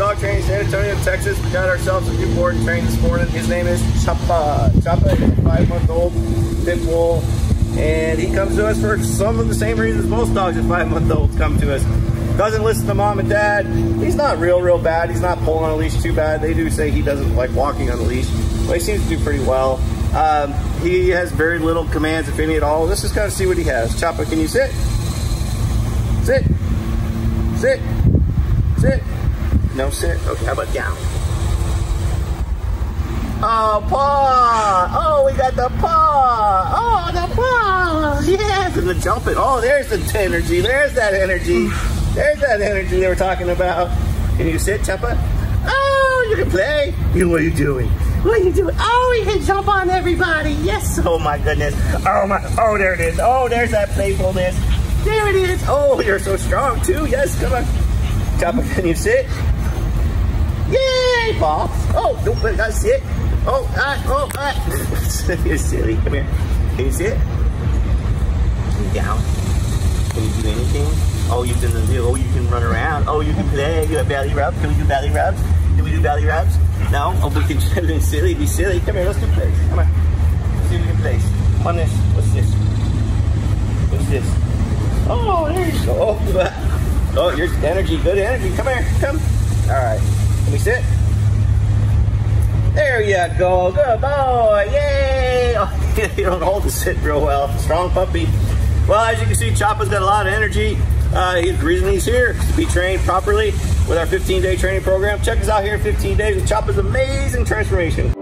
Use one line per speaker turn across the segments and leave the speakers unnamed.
dog training, San Antonio, Texas. We got ourselves a new board trained this morning. His name is Choppa. Choppa is a five month old pit bull. And he comes to us for some of the same reasons most dogs at five month olds come to us. Doesn't listen to mom and dad. He's not real, real bad. He's not pulling on a leash too bad. They do say he doesn't like walking on a leash, but he seems to do pretty well. Um, he has very little commands, if any at all. Let's just kind of see what he has. Choppa, can you sit? Sit. Sit. Sit. No sit. Okay, how about down? Oh, paw. Oh, we got the paw. Oh, the paw. Yes, and the jumping. Oh, there's the energy. There's that energy. There's that energy they were talking about. Can you sit, Choppa? Oh, you can play. You, what are you doing? What are you doing? Oh, he can jump on everybody. Yes. Oh my goodness. Oh my. Oh, there it is. Oh, there's that playfulness. There it is. Oh, you're so strong too. Yes, come on. Choppa, can you sit? Yay, Oh, don't let us sit. Oh, ah, oh, ah. you're silly. Come here. Can you sit? Can you down? Can you do anything? Oh, you can do. Oh, you can run around. Oh, you can play. You have belly rubs. Can we do belly rubs? Can we do belly rubs? No? Oh, we can be silly. Be silly. Come here. Let's do place. Come on. Let's see if we can place. On this. What's this? What's this? Oh, there you go. Oh, oh, your energy. Good energy. Come here. Come. All right. Can we sit? There you go. Good boy. Yay. Oh, you don't hold the sit real well. Strong puppy. Well, as you can see, Choppa's got a lot of energy. Uh, the reason he's here is to be trained properly with our 15-day training program. Check us out here in 15 days with Choppa's amazing transformation.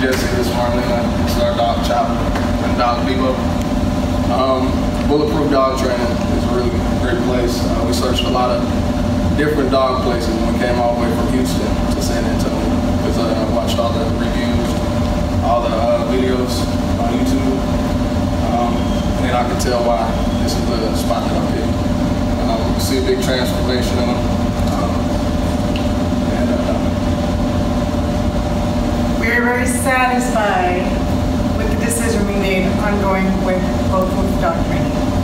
Jesse. This is. This is our dog Chop and dog Bebo. Um, Bulletproof Dog Training is a really great place. Uh, we searched a lot of different dog places when we came all the way from Houston to San Antonio because uh, I watched all the reviews, all the uh, videos on YouTube, um, and I could tell why this is the spot that I'm in. Um, see a big transformation in them.
very satisfied with the decision we made on going with local dog training.